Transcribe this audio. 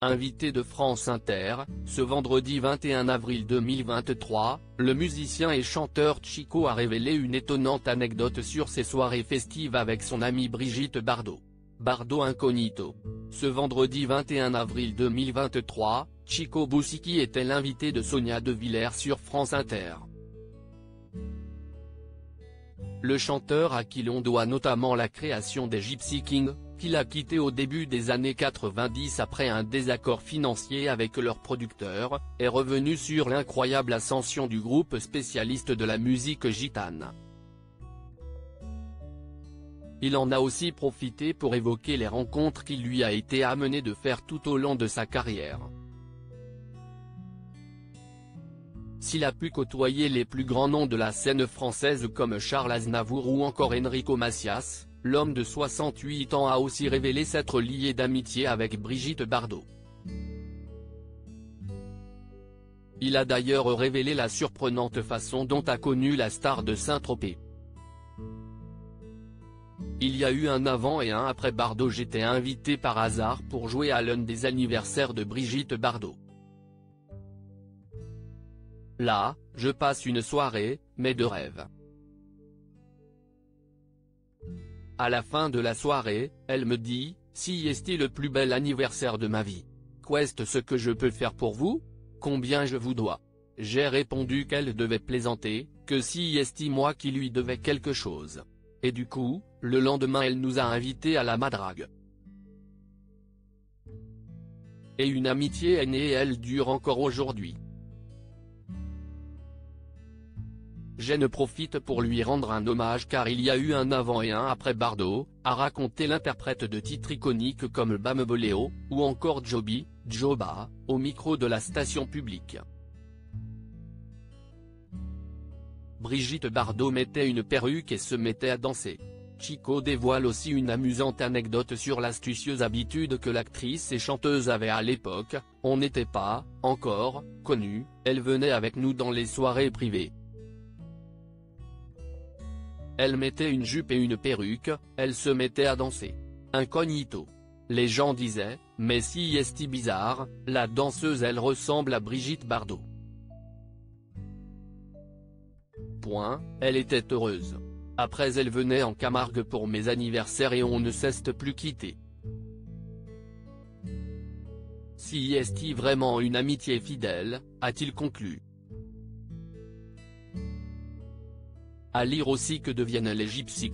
Invité de France Inter, ce vendredi 21 avril 2023, le musicien et chanteur Chico a révélé une étonnante anecdote sur ses soirées festives avec son amie Brigitte Bardot. Bardot Incognito. Ce vendredi 21 avril 2023, Chico Boussiki était l'invité de Sonia De Villers sur France Inter. Le chanteur à qui l'on doit notamment la création des Gypsy Kings, qu'il a quitté au début des années 90 après un désaccord financier avec leur producteur, est revenu sur l'incroyable ascension du groupe spécialiste de la musique gitane. Il en a aussi profité pour évoquer les rencontres qu'il lui a été amené de faire tout au long de sa carrière. S'il a pu côtoyer les plus grands noms de la scène française comme Charles Aznavour ou encore Enrico Macias, l'homme de 68 ans a aussi révélé s'être lié d'amitié avec Brigitte Bardot. Il a d'ailleurs révélé la surprenante façon dont a connu la star de Saint-Tropez. Il y a eu un avant et un après Bardot j'étais invité par hasard pour jouer à l'un des anniversaires de Brigitte Bardot. Là, je passe une soirée, mais de rêve. À la fin de la soirée, elle me dit, si est le plus bel anniversaire de ma vie? Qu'est ce que je peux faire pour vous? Combien je vous dois? J'ai répondu qu'elle devait plaisanter, que si est moi qui lui devais quelque chose. Et du coup, le lendemain elle nous a invités à la madrague. Et une amitié est née et elle dure encore aujourd'hui. Je profite pour lui rendre un hommage car il y a eu un avant et un après Bardot, a raconté l'interprète de titres iconiques comme Bamboleo, ou encore Joby, Joba, au micro de la station publique. Brigitte Bardot mettait une perruque et se mettait à danser. Chico dévoile aussi une amusante anecdote sur l'astucieuse habitude que l'actrice et chanteuse avait à l'époque, on n'était pas, encore, connus, elle venait avec nous dans les soirées privées. Elle mettait une jupe et une perruque, elle se mettait à danser. Incognito. Les gens disaient, mais si est bizarre, la danseuse elle ressemble à Brigitte Bardot. Point, elle était heureuse. Après elle venait en Camargue pour mes anniversaires et on ne cesse plus quitter. Si est vraiment une amitié fidèle, a-t-il conclu. À lire aussi que deviennent les Gypsy